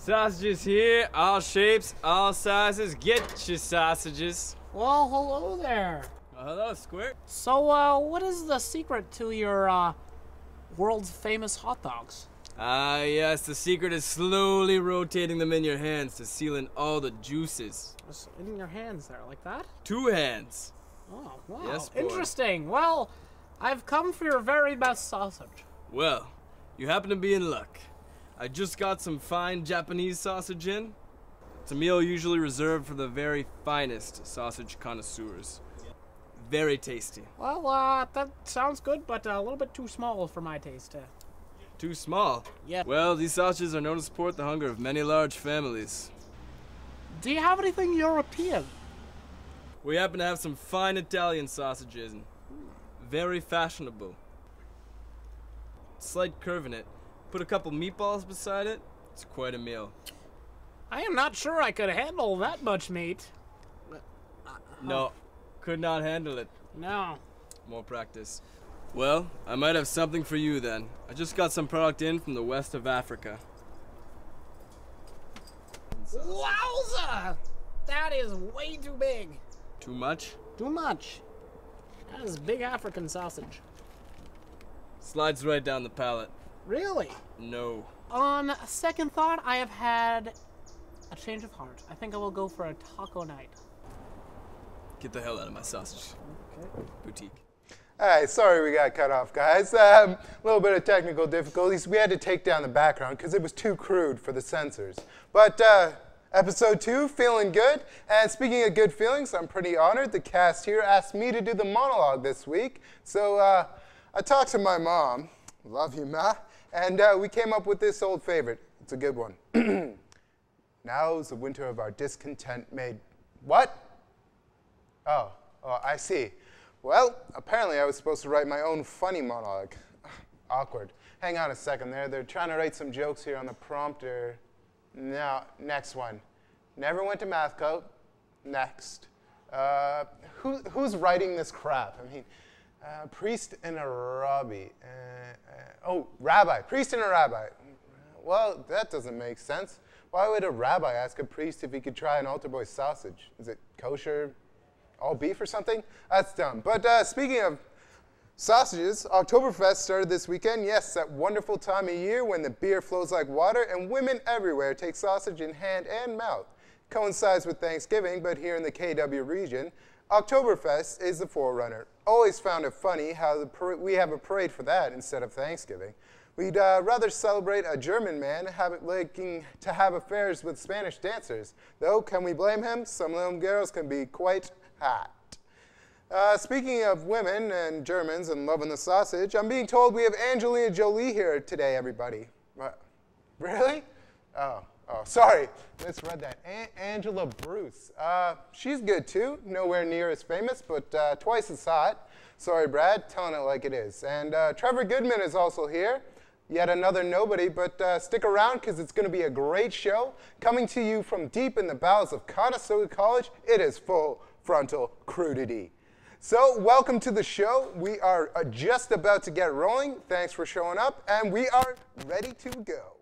Sausages here, all shapes, all sizes. Get your sausages. Well, hello there. Hello, Squirt. So, uh, what is the secret to your, uh, world's famous hot dogs? Ah, yes, the secret is slowly rotating them in your hands to seal in all the juices. Just in your hands there, like that? Two hands. Oh, wow. Yes, boy. Interesting. Well, I've come for your very best sausage. Well, you happen to be in luck. I just got some fine Japanese sausage in. It's a meal usually reserved for the very finest sausage connoisseurs. Very tasty. Well, uh, that sounds good, but a little bit too small for my taste. Uh, Too small. Yeah. Well, these sausages are known to support the hunger of many large families. do you have anything European? We happen to have some fine Italian sausages. Very fashionable. Slight curve in it. Put a couple meatballs beside it. It's quite a meal. I am not sure I could handle that much meat. Uh, no, could not handle it. No. More practice. Well, I might have something for you then. I just got some product in from the west of Africa. Wowza! That is way too big. Too much? Too much. That is big African sausage. Slides right down the palate. Really? No. On second thought, I have had a change of heart. I think I will go for a taco night. Get the hell out of my sausage. Okay. Boutique. All right, sorry we got cut off, guys. A um, little bit of technical difficulties. We had to take down the background because it was too crude for the censors. But uh, episode two, feeling good. And speaking of good feelings, I'm pretty honored. The cast here asked me to do the monologue this week. So uh, I talked to my mom, love you, Ma, and uh, we came up with this old favorite. It's a good one. Now's the winter of our discontent made. What? Oh, oh, I see. Well, apparently I was supposed to write my own funny monologue. Awkward. Hang on a second there. They're trying to write some jokes here on the prompter. Now, next one. Never went to math coat. Next. Uh, who, who's writing this crap? I mean, uh, priest and a rabbi. Uh, uh, oh, rabbi. Priest and a rabbi. Well, that doesn't make sense. Why would a rabbi ask a priest if he could try an altar boy sausage? Is it kosher? all beef or something? That's dumb. But uh, speaking of sausages, Oktoberfest started this weekend. Yes, that wonderful time of year when the beer flows like water and women everywhere take sausage in hand and mouth. Coincides with Thanksgiving, but here in the KW region, Oktoberfest is the forerunner. Always found it funny how we have a parade for that instead of Thanksgiving. We'd uh, rather celebrate a German man liking to have affairs with Spanish dancers. Though, can we blame him? Some little girls can be quite hot. Uh, speaking of women and Germans and loving the sausage, I'm being told we have Angelina Jolie here today, everybody. What? Really? Oh, oh, sorry. Misread that. A- Angela Bruce. Uh, she's good too. Nowhere near as famous, but uh, twice as hot. Sorry, Brad. Telling it like it is. And uh, Trevor Goodman is also here. Yet another nobody, but uh, stick around because it's going to be a great show. Coming to you from deep in the bowels of Conestoga College, it is full frontal crudity. So, welcome to the show. We are uh, just about to get rolling. Thanks for showing up, and we are ready to go.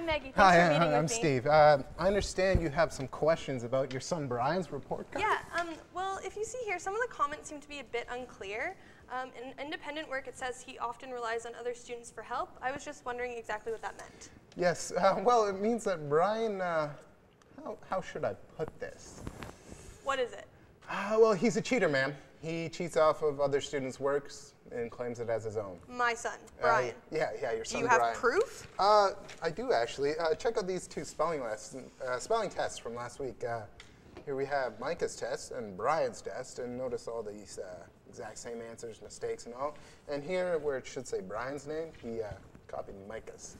I'm Maggie. Thanks Hi, for meeting I'm with me. Steve. Uh, I understand you have some questions about your son Brian's report card. Yeah, um, well, if you see here, some of the comments seem to be a bit unclear. Um, in independent work, it says he often relies on other students for help. I was just wondering exactly what that meant. Yes, uh, well, it means that Brian, uh, how, how should I put this? What is it? Uh, well, he's a cheater, man. He cheats off of other students' works and claims it as his own. My son, Uh, Brian. yeah, yeah, your Do son you have Brian. proof? Uh, I do actually. Uh, check out these two spelling lessons, uh, spelling tests from last week. Uh, here we have Micah's test and Brian's test, and notice all these uh, exact same answers, mistakes, and all. And here, where it should say Brian's name, he uh, copied Micah's.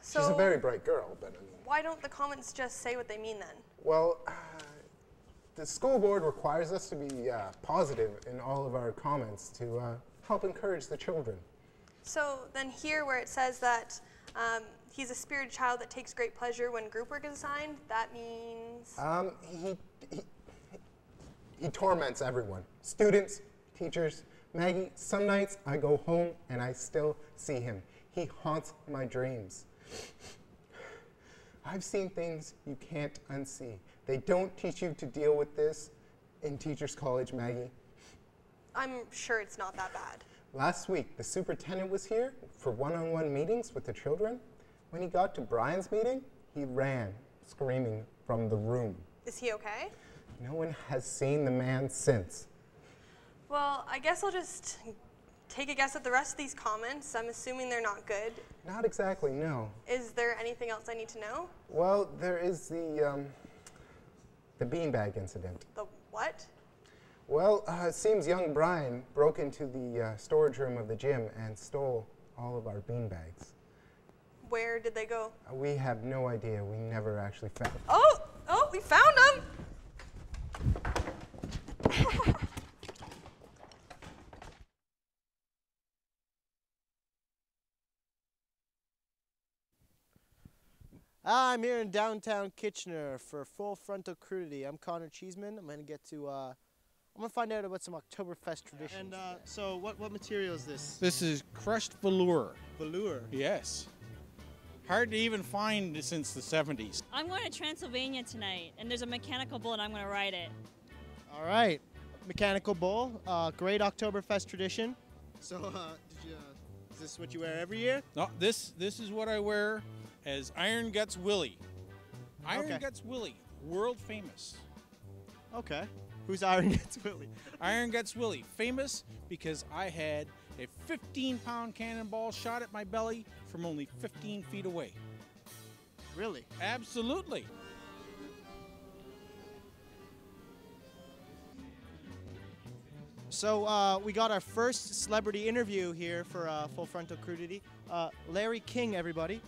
So She's a very bright girl, but I mean, why don't the comments just say what they mean then? well, uh, the school board requires us to be uh, positive in all of our comments to uh, help encourage the children. So then here where it says that um, he's a spirited child that takes great pleasure when group work is assigned, that means Um, he, he, he torments everyone students, teachers. Maggie, some nights I go home and I still see him. He haunts my dreams. I've seen things you can't unsee. They don't teach you to deal with this in Teachers College, Maggie. I'm sure it's not that bad. Last week, the superintendent was here for one on one meetings with the children. When he got to Brian's meeting, he ran, screaming from the room. Is he okay? No one has seen the man since. Well, I guess I'll just take a guess at the rest of these comments. I'm assuming they're not good. Not exactly, no. Is there anything else I need to know? Well, there is the um, the beanbag incident. The what? Well, uh, it seems young Brian broke into the uh, storage room of the gym and stole all of our beanbags. Where did they go? Uh, we have no idea. We never actually found. Oh, oh, we found them. I'm here in downtown Kitchener for Full Frontal Crudity. I'm Connor Cheeseman. I'm gonna get to. Uh, I'm gonna find out about some Oktoberfest traditions. And uh, so, what, what material is this? This is crushed velour. velour. Yes. Hard to even find since the 70s. I'm going to Transylvania tonight, and there's a mechanical bull, and I'm going to ride it. All right, mechanical bull. Uh, great Oktoberfest tradition. So, uh, did you, uh, is this what you wear every year? No, this this is what I wear as Iron Guts Willie. Iron Okay. Guts Willie, world famous. Okay. Who's Iron Guts Willie? Iron Guts Willie, famous because I had a 15 pound cannonball shot at my belly from only 15 feet away. Really? Absolutely. So uh, we got our first celebrity interview here for uh, Full Frontal Crudity. Uh, Larry King, everybody.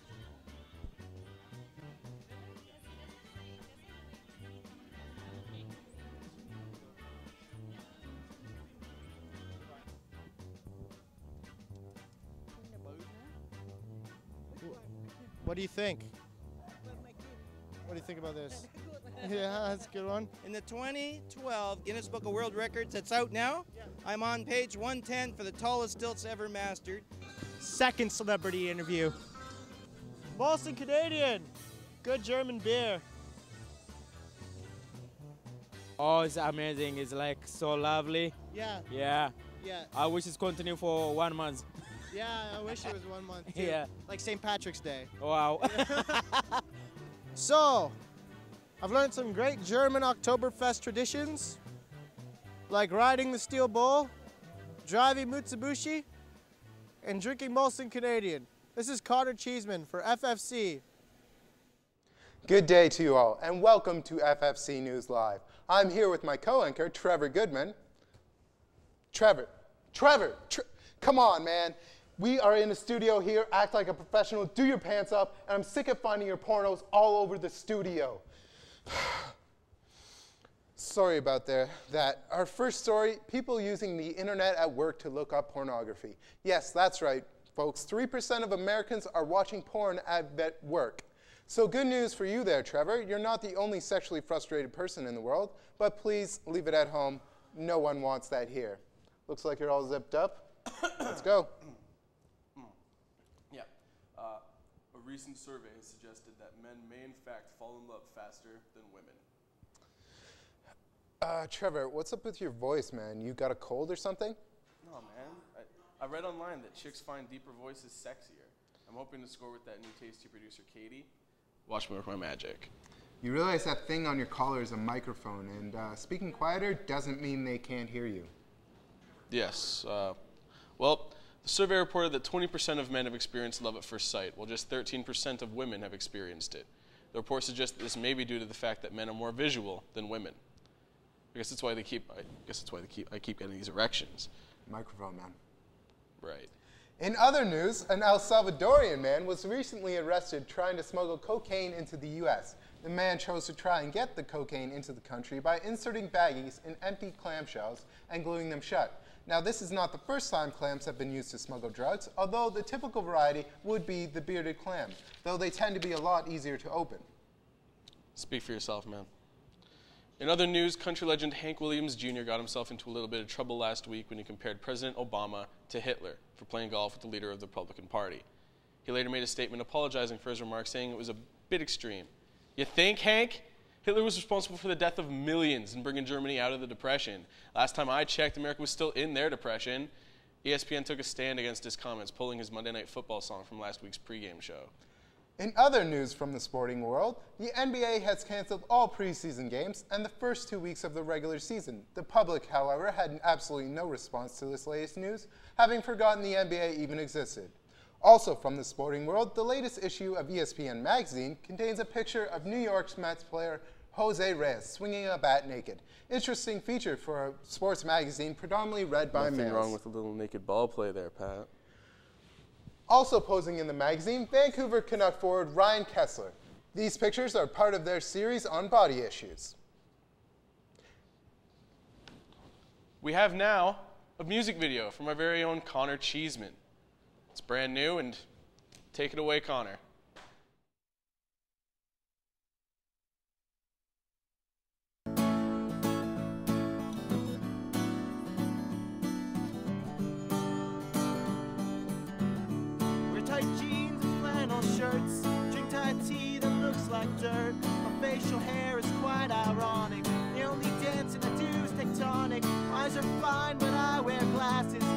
You think? What do you think about this? Yeah, that's a good one. In the 2012 Guinness Book of World Records that's out now, I'm on page 110 for the tallest stilts ever mastered. Second celebrity interview. Molson Canadian. Good German beer. Oh, it's amazing. It's like so lovely. Yeah, Yeah. yeah, I wish it's continue for one month. Yeah. I wish it was one month. Too. Yeah. Like St. Patrick's Day. Wow. So, I've learned some great German Oktoberfest traditions, like riding the steel bull, driving Mitsubishi, and drinking Molson Canadian. This is Carter Cheeseman for FFC. Good day to you all, and welcome to FFC News Live. I'm here with my co-anchor, Trevor Goodman. Trevor, Trevor, Tre- come on, man. We are in the studio here. Act like a professional. Do your pants up. And I'm sick of finding your pornos all over the studio. Sorry about there, that. Our first story people using the internet at work to look up pornography. Yes, that's right, folks. 3% of Americans are watching porn at work. So, good news for you there, Trevor. You're not the only sexually frustrated person in the world, but please leave it at home. No one wants that here. Looks like you're all zipped up. Let's go. Yeah. Uh, a recent survey has suggested that men may, in fact, fall in love faster than women. Uh, Trevor, what's up with your voice, man? You got a cold or something? No, man. I, I read online that chicks find deeper voices sexier. I'm hoping to score with that new tasty producer, Katy. Watch me work my magic. You realize that thing on your collar is a microphone, and uh, speaking quieter doesn't mean they can't hear you. Yes. Uh, well, the survey reported that 20% of men have experienced love at first sight, while just 13% of women have experienced it. The report suggests that this may be due to the fact that men are more visual than women. I guess that's why they keep. I guess that's why they keep. I keep getting these erections. Microphone man. Right. In other news, an El Salvadorian man was recently arrested trying to smuggle cocaine into the U.S. The man chose to try and get the cocaine into the country by inserting baggies in empty clamshells and gluing them shut. Now, this is not the first time clams have been used to smuggle drugs, although the typical variety would be the bearded clam, though they tend to be a lot easier to open. Speak for yourself, man. In other news, country legend Hank Williams Jr. got himself into a little bit of trouble last week when he compared President Obama to Hitler for playing golf with the leader of the Republican Party. He later made a statement apologizing for his remarks, saying it was a bit extreme. You think, Hank? Hitler was responsible for the death of millions and bringing Germany out of the Depression. Last time I checked, America was still in their depression. ESPN took a stand against his comments, pulling his Monday Night Football song from last week's pregame show. In other news from the sporting world, the NBA has canceled all preseason games and the first two weeks of the regular season. The public, however, had absolutely no response to this latest news, having forgotten the NBA even existed. Also from the sporting world, the latest issue of ESPN magazine contains a picture of New York's Mets player Jose Reyes swinging a bat naked. Interesting feature for a sports magazine predominantly read by Nothing males. wrong with a little naked ball play there, Pat. Also posing in the magazine, Vancouver Canuck forward Ryan Kesler. These pictures are part of their series on body issues. We have now a music video from our very own Connor Cheeseman. It's brand new, and take it away, Connor. Wear tight jeans and flannel shirts. Drink Thai tea that looks like dirt. My facial hair is quite ironic. The only dancing I do is tectonic. Eyes are fine, but I wear glasses.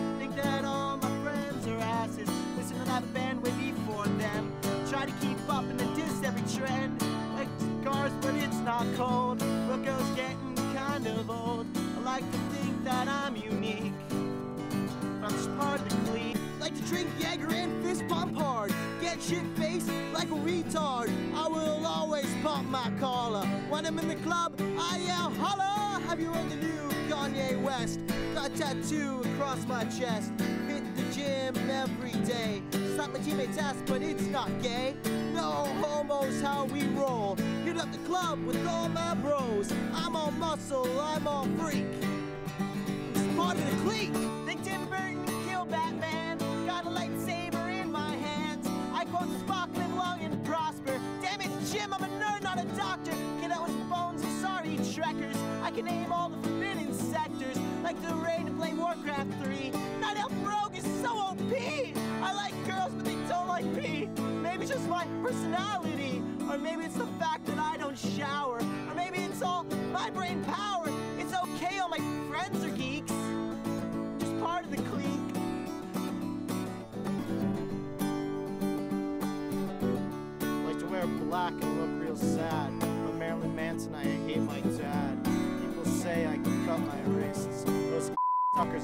Collar. I'm in the club, I yell holla. Have you heard the new Kanye West? Got a tattoo across my chest. Hit the gym every day. Slap my teammates' ass, but it's not gay. No homos, how we roll. Hit up the club with all my bros. I'm all muscle, I'm all freak. It's part of the clique. Trekkers. I can name all the forbidden sectors. Like the raid to play Warcraft 3. Night Elf Rogue is so OP. I like girls, but they don't like me. Maybe it's just my personality. Or maybe it's the fact that I don't shower.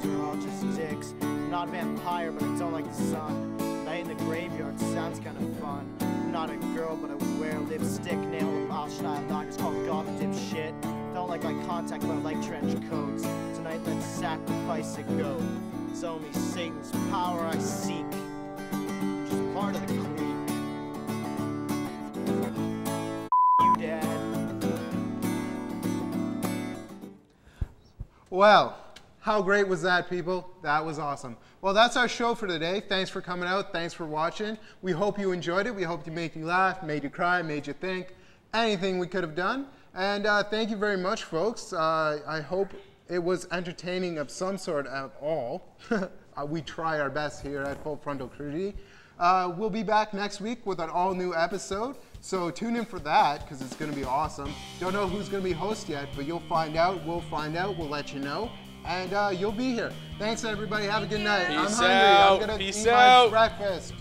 Just dicks. I'm not a vampire, but I don't like the sun. Night in the graveyard sounds kind of fun. I'm not a girl, but I wear lipstick. Nail a Bauschneider dog. It's called goth dipshit. Don't like eye contact, but I like trench coats. Tonight, let's sacrifice a goat. It's only Satan's power I seek. Just part of the clique. You, Dad. Well, how great was that, people? That was awesome. Well, that's our show for today. Thanks for coming out. Thanks for watching. We hope you enjoyed it. We hope to make you laugh, made you cry, made you think, anything we could have done. And uh, thank you very much, folks. Uh, I hope it was entertaining of some sort at all. uh, we try our best here at Full Frontal Crudity. Uh, we'll be back next week with an all new episode. So tune in for that because it's going to be awesome. Don't know who's going to be host yet, but you'll find out. We'll find out. We'll let you know. And uh, you'll be here. Thanks, everybody. Have a good night. I'm Peace hungry. out. I'm going to Peace eat out. my breakfast.